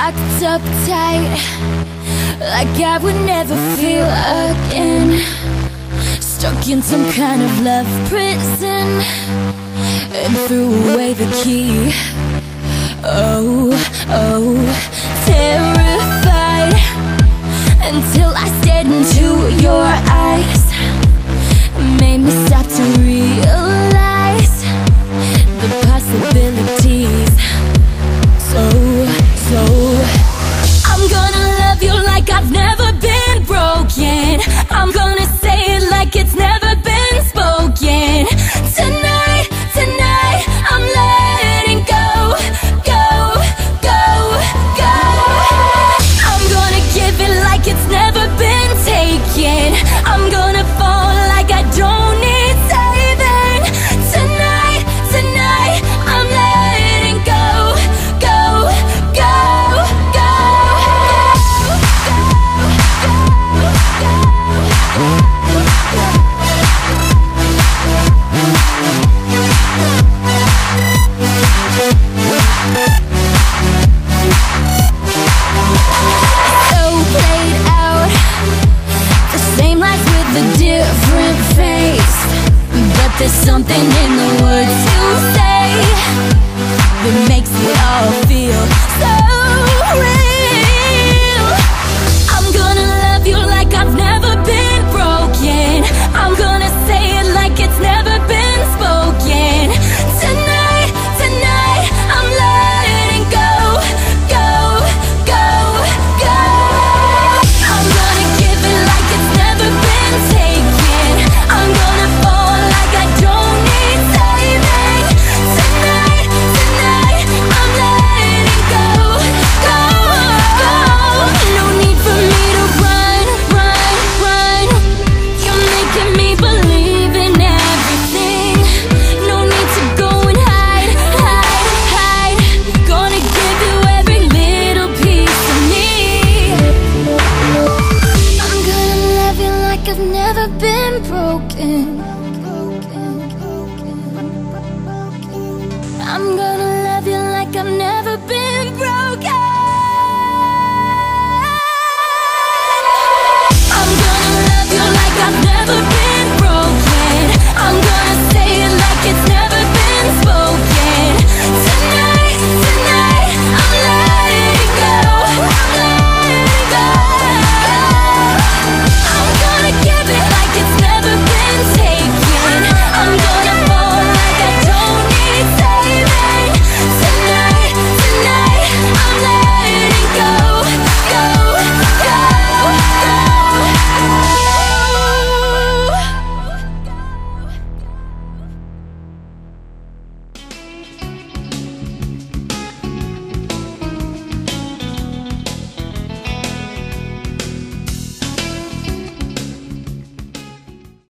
locked up tight Like I would never feel again. Stuck in some kind of love prison And threw away the key. Oh, oh There's something in the words. you never been broken. I'm gonna love you like I've never been broken.